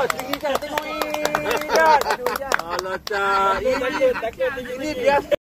Wah, tinggi kan, tinggi kan. Alah, cak. Ini biasa.